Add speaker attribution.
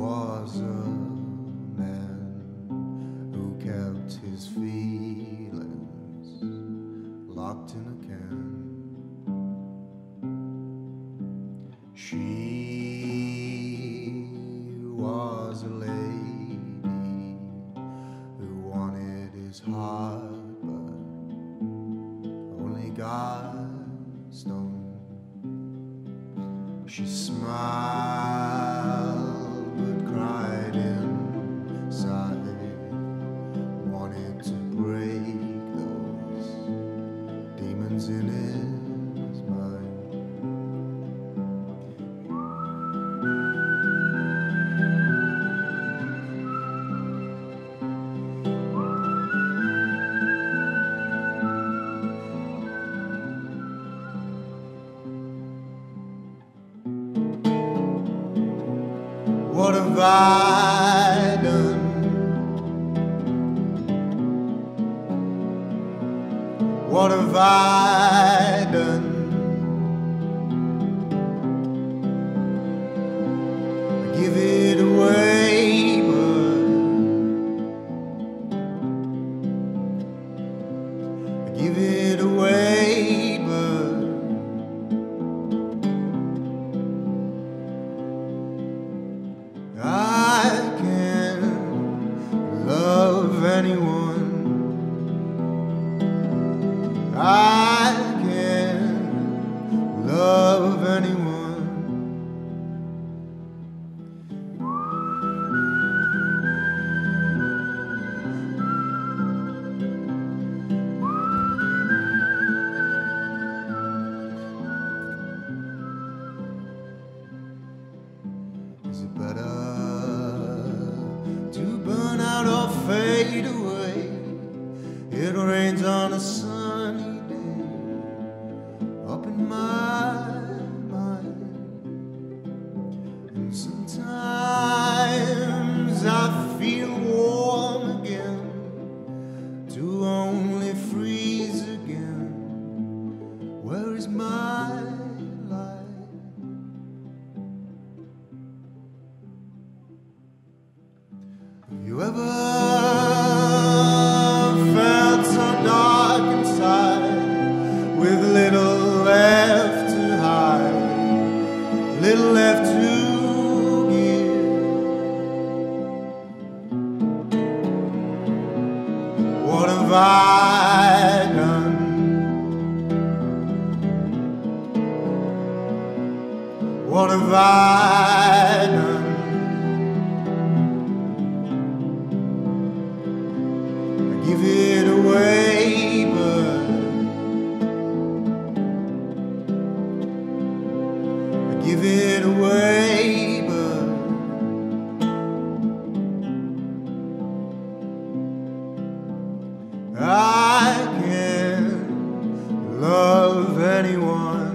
Speaker 1: was a man who kept his feelings locked in a can. She was a lady who wanted his heart, but only God stone. She smiled Done? What have I done? I give it away, but I give it away, fade away? It rains on a sunny day up in my little left to give? What have I done? What have I love anyone.